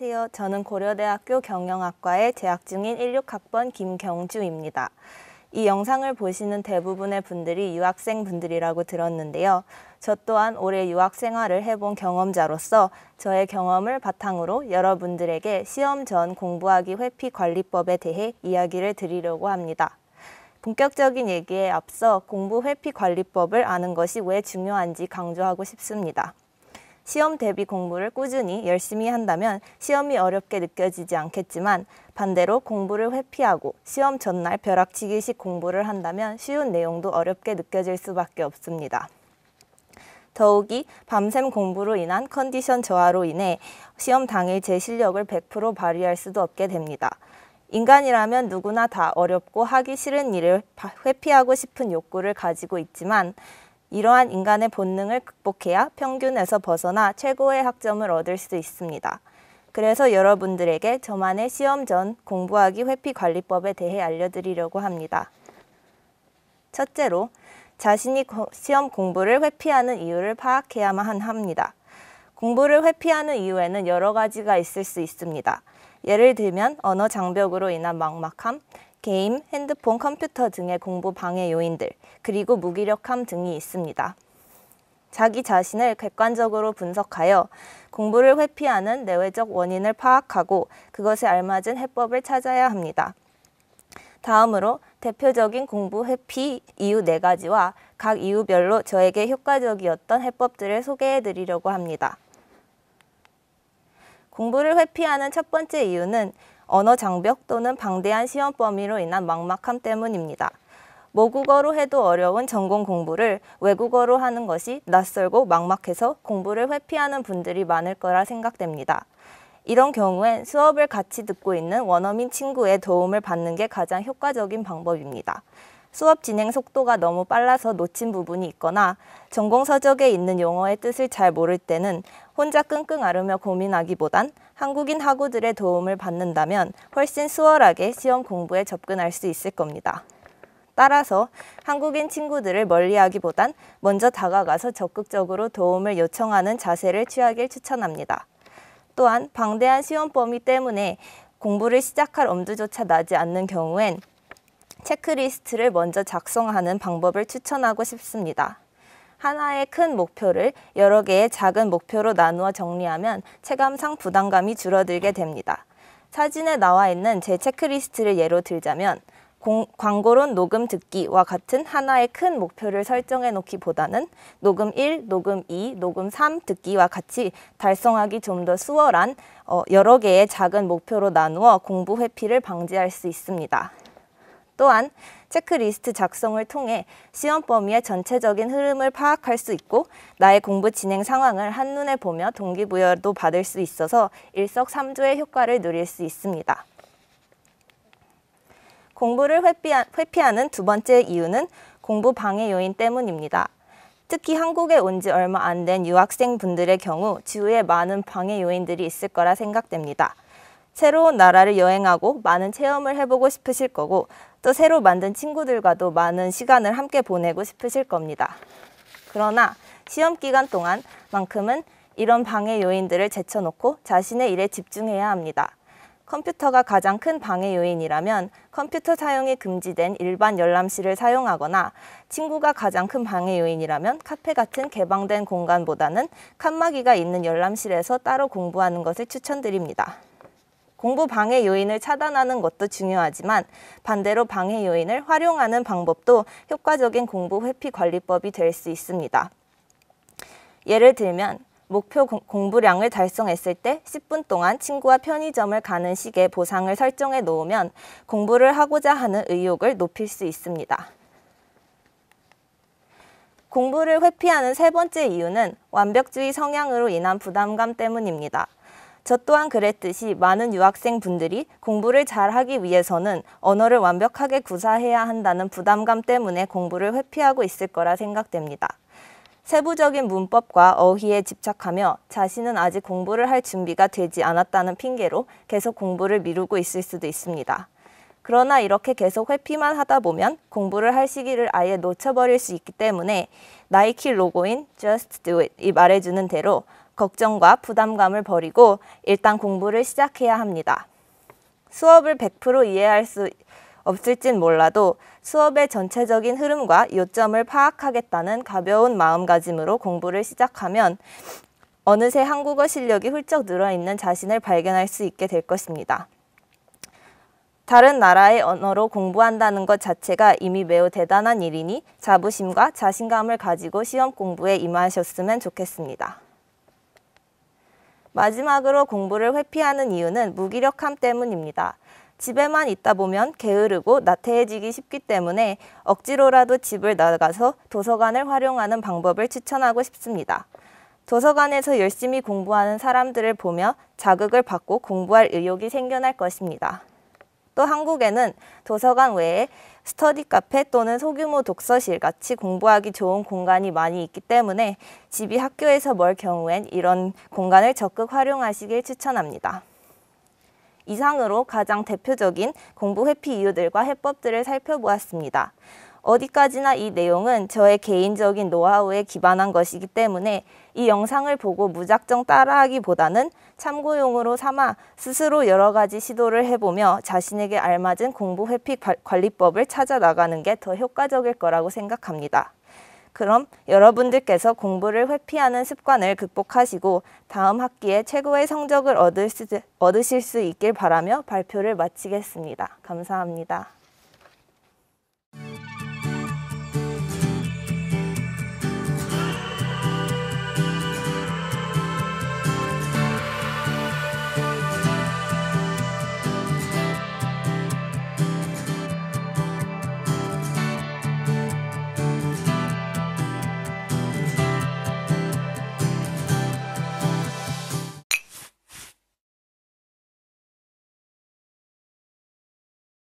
안녕하세요. 저는 고려대학교 경영학과에 재학 중인 16학번 김경주입니다. 이 영상을 보시는 대부분의 분들이 유학생 분들이라고 들었는데요. 저 또한 올해 유학 생활을 해본 경험자로서 저의 경험을 바탕으로 여러분들에게 시험 전 공부하기 회피 관리법에 대해 이야기를 드리려고 합니다. 본격적인 얘기에 앞서 공부 회피 관리법을 아는 것이 왜 중요한지 강조하고 싶습니다. 시험 대비 공부를 꾸준히 열심히 한다면 시험이 어렵게 느껴지지 않겠지만 반대로 공부를 회피하고 시험 전날 벼락치기식 공부를 한다면 쉬운 내용도 어렵게 느껴질 수밖에 없습니다. 더욱이 밤샘 공부로 인한 컨디션 저하로 인해 시험 당일 제 실력을 100% 발휘할 수도 없게 됩니다. 인간이라면 누구나 다 어렵고 하기 싫은 일을 회피하고 싶은 욕구를 가지고 있지만 이러한 인간의 본능을 극복해야 평균에서 벗어나 최고의 학점을 얻을 수 있습니다. 그래서 여러분들에게 저만의 시험 전 공부하기 회피 관리법에 대해 알려드리려고 합니다. 첫째로, 자신이 시험 공부를 회피하는 이유를 파악해야만 합니다. 공부를 회피하는 이유에는 여러 가지가 있을 수 있습니다. 예를 들면 언어 장벽으로 인한 막막함, 게임, 핸드폰, 컴퓨터 등의 공부 방해 요인들, 그리고 무기력함 등이 있습니다. 자기 자신을 객관적으로 분석하여 공부를 회피하는 내외적 원인을 파악하고 그것에 알맞은 해법을 찾아야 합니다. 다음으로 대표적인 공부 회피 이유 네가지와각 이유별로 저에게 효과적이었던 해법들을 소개해 드리려고 합니다. 공부를 회피하는 첫 번째 이유는 언어 장벽 또는 방대한 시험 범위로 인한 막막함 때문입니다. 모국어로 해도 어려운 전공 공부를 외국어로 하는 것이 낯설고 막막해서 공부를 회피하는 분들이 많을 거라 생각됩니다. 이런 경우엔 수업을 같이 듣고 있는 원어민 친구의 도움을 받는 게 가장 효과적인 방법입니다. 수업 진행 속도가 너무 빨라서 놓친 부분이 있거나 전공 서적에 있는 용어의 뜻을 잘 모를 때는 혼자 끙끙 앓으며 고민하기보단 한국인 학우들의 도움을 받는다면 훨씬 수월하게 시험 공부에 접근할 수 있을 겁니다. 따라서 한국인 친구들을 멀리하기보단 먼저 다가가서 적극적으로 도움을 요청하는 자세를 취하길 추천합니다. 또한 방대한 시험 범위 때문에 공부를 시작할 엄두조차 나지 않는 경우엔 체크리스트를 먼저 작성하는 방법을 추천하고 싶습니다. 하나의 큰 목표를 여러 개의 작은 목표로 나누어 정리하면 체감상 부담감이 줄어들게 됩니다. 사진에 나와 있는 제 체크리스트를 예로 들자면 공, 광고론 녹음 듣기와 같은 하나의 큰 목표를 설정해 놓기보다는 녹음 1, 녹음 2, 녹음 3 듣기와 같이 달성하기 좀 더 수월한 어, 여러 개의 작은 목표로 나누어 공부 회피를 방지할 수 있습니다. 또한 체크리스트 작성을 통해 시험 범위의 전체적인 흐름을 파악할 수 있고 나의 공부 진행 상황을 한눈에 보며 동기부여도 받을 수 있어서 일석삼조의 효과를 누릴 수 있습니다. 공부를 회피하, 는 두 번째 이유는 공부 방해 요인 때문입니다. 특히 한국에 온 지 얼마 안 된 유학생분들의 경우 주위에 많은 방해 요인들이 있을 거라 생각됩니다. 새로운 나라를 여행하고 많은 체험을 해보고 싶으실 거고 또 새로 만든 친구들과도 많은 시간을 함께 보내고 싶으실 겁니다. 그러나 시험 기간 동안만큼은 이런 방해 요인들을 제쳐놓고 자신의 일에 집중해야 합니다. 컴퓨터가 가장 큰 방해 요인이라면 컴퓨터 사용이 금지된 일반 열람실을 사용하거나 친구가 가장 큰 방해 요인이라면 카페 같은 개방된 공간보다는 칸막이가 있는 열람실에서 따로 공부하는 것을 추천드립니다. 공부 방해 요인을 차단하는 것도 중요하지만 반대로 방해 요인을 활용하는 방법도 효과적인 공부 회피 관리법이 될 수 있습니다. 예를 들면 목표 공부량을 달성했을 때 10분 동안 친구와 편의점을 가는 식의 보상을 설정해 놓으면 공부를 하고자 하는 의욕을 높일 수 있습니다. 공부를 회피하는 세 번째 이유는 완벽주의 성향으로 인한 부담감 때문입니다. 저 또한 그랬듯이 많은 유학생 분들이 공부를 잘하기 위해서는 언어를 완벽하게 구사해야 한다는 부담감 때문에 공부를 회피하고 있을 거라 생각됩니다. 세부적인 문법과 어휘에 집착하며 자신은 아직 공부를 할 준비가 되지 않았다는 핑계로 계속 공부를 미루고 있을 수도 있습니다. 그러나 이렇게 계속 회피만 하다 보면 공부를 할 시기를 아예 놓쳐버릴 수 있기 때문에 나이키 로고인 Just Do It 이 말해주는 대로 걱정과 부담감을 버리고 일단 공부를 시작해야 합니다. 수업을 100% 이해할 수 없을진 몰라도 수업의 전체적인 흐름과 요점을 파악하겠다는 가벼운 마음가짐으로 공부를 시작하면 어느새 한국어 실력이 훌쩍 늘어있는 자신을 발견할 수 있게 될 것입니다. 다른 나라의 언어로 공부한다는 것 자체가 이미 매우 대단한 일이니 자부심과 자신감을 가지고 시험 공부에 임하셨으면 좋겠습니다. 마지막으로 공부를 회피하는 이유는 무기력함 때문입니다. 집에만 있다 보면 게으르고 나태해지기 쉽기 때문에 억지로라도 집을 나가서 도서관을 활용하는 방법을 추천하고 싶습니다. 도서관에서 열심히 공부하는 사람들을 보며 자극을 받고 공부할 의욕이 생겨날 것입니다. 또 한국에는 도서관 외에 스터디 카페 또는 소규모 독서실 같이 공부하기 좋은 공간이 많이 있기 때문에 집이 학교에서 멀 경우엔 이런 공간을 적극 활용하시길 추천합니다. 이상으로 가장 대표적인 공부 회피 이유들과 해법들을 살펴보았습니다. 어디까지나 이 내용은 저의 개인적인 노하우에 기반한 것이기 때문에 이 영상을 보고 무작정 따라하기보다는 참고용으로 삼아 스스로 여러 가지 시도를 해보며 자신에게 알맞은 공부 회피 관리법을 찾아 나가는 게 더 효과적일 거라고 생각합니다. 그럼 여러분들께서 공부를 회피하는 습관을 극복하시고 다음 학기에 최고의 성적을 얻으실 수 있길 바라며 발표를 마치겠습니다. 감사합니다.